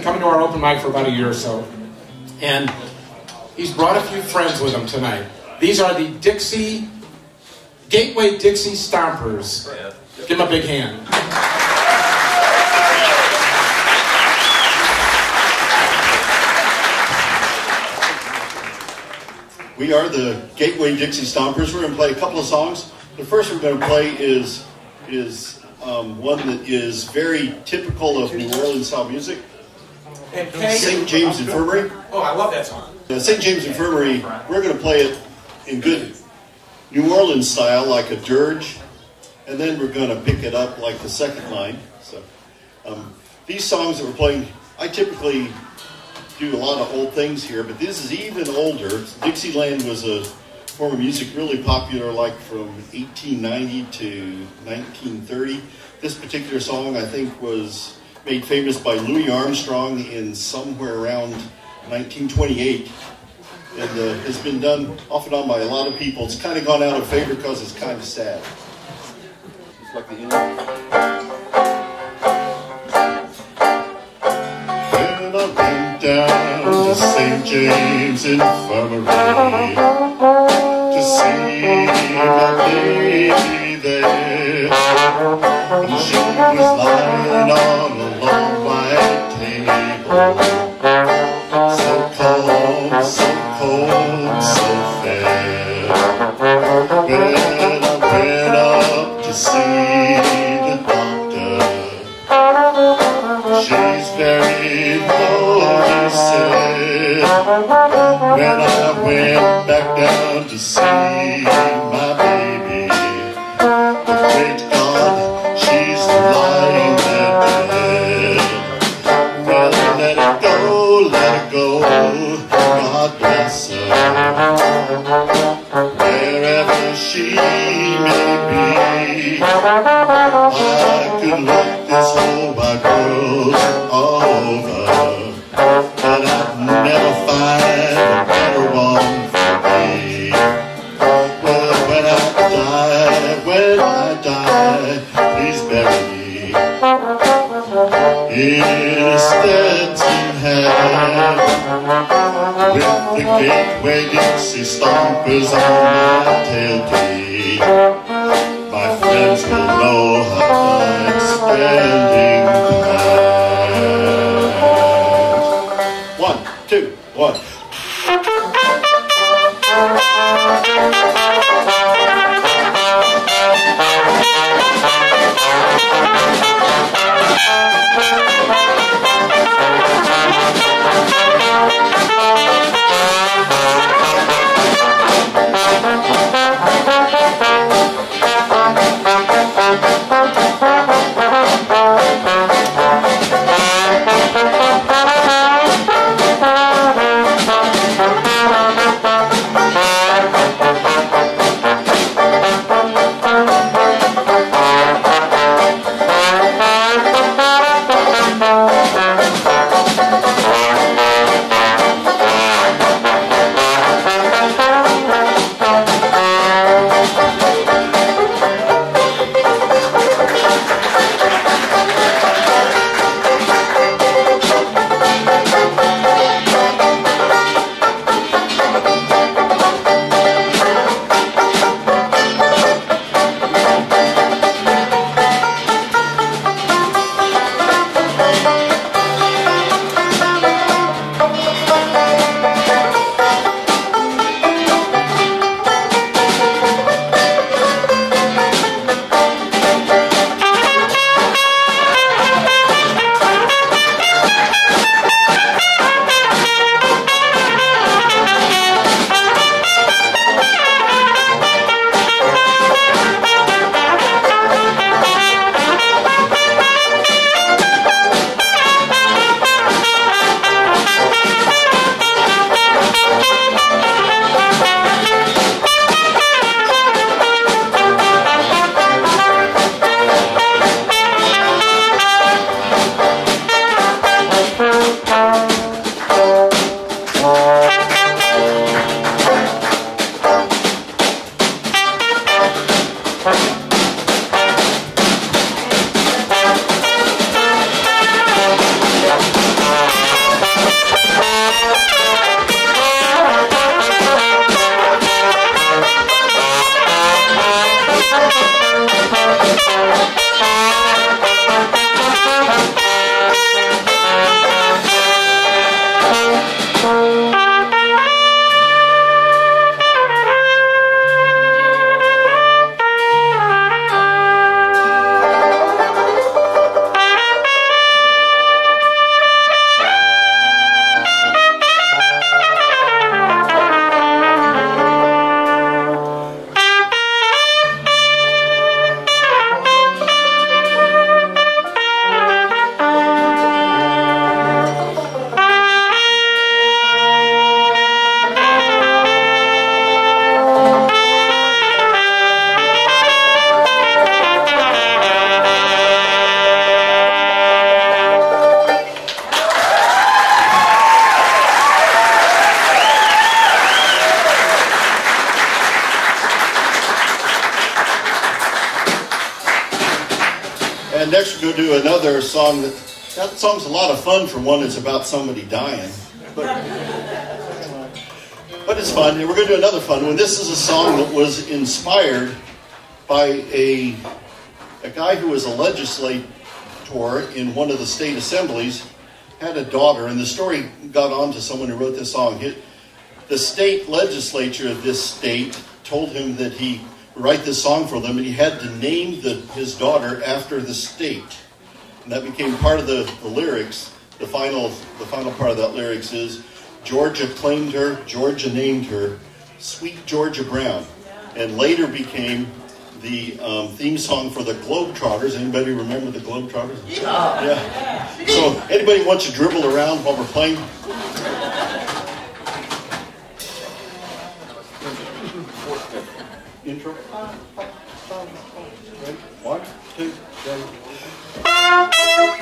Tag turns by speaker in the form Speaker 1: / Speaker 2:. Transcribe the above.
Speaker 1: coming to our open mic for about a year or so. And he's brought a few friends with him tonight. These are the Dixie, Gateway Dixie Stompers. Give him a big hand.
Speaker 2: We are the Gateway Dixie Stompers. We're going to play a couple of songs. The first we're going to play is is um, one that is very typical of New Orleans style music. St. James Infirmary.
Speaker 1: Oh, I love that song.
Speaker 2: The St. James Infirmary. We're going to play it in good New Orleans style, like a dirge, and then we're going to pick it up like the second line. So um, these songs that we're playing, I typically do a lot of old things here, but this is even older. Dixieland was a form of music really popular like from 1890 to 1930. This particular song, I think, was made famous by Louis Armstrong in somewhere around 1928 and uh, has been done off and on by a lot of people. It's kind of gone out of favor because it's kind of sad. It's like the I went down to St. James Infirmary baby there, and she was lying on a long white table, so cold, so cold, so fair. When I went up to see the doctor, she's very he said. When I went back down to see I could look this whole wide world over, but I'd never find a better one for me. Well, when I die, when I die, bury me in a Stetson hat with the gateway Dixie stompers on my tailgate. My friends will know how I'm spending do another song that that song's a lot of fun for one that's about somebody dying. But, but it's fun. We're going to do another fun one. This is a song that was inspired by a, a guy who was a legislator in one of the state assemblies, had a daughter, and the story got on to someone who wrote this song. the state legislature of this state told him that he write this song for them, and he had to name the, his daughter after the state. And that became part of the, the lyrics. The final, the final part of that lyrics is Georgia claimed her, Georgia named her, Sweet Georgia Brown. And later became the um, theme song for the Globetrotters. Anybody remember the Globetrotters? Yeah. yeah. So, anybody wants to dribble around while we're playing? Intro. Uh, uh, uh, Ready? One, two, three.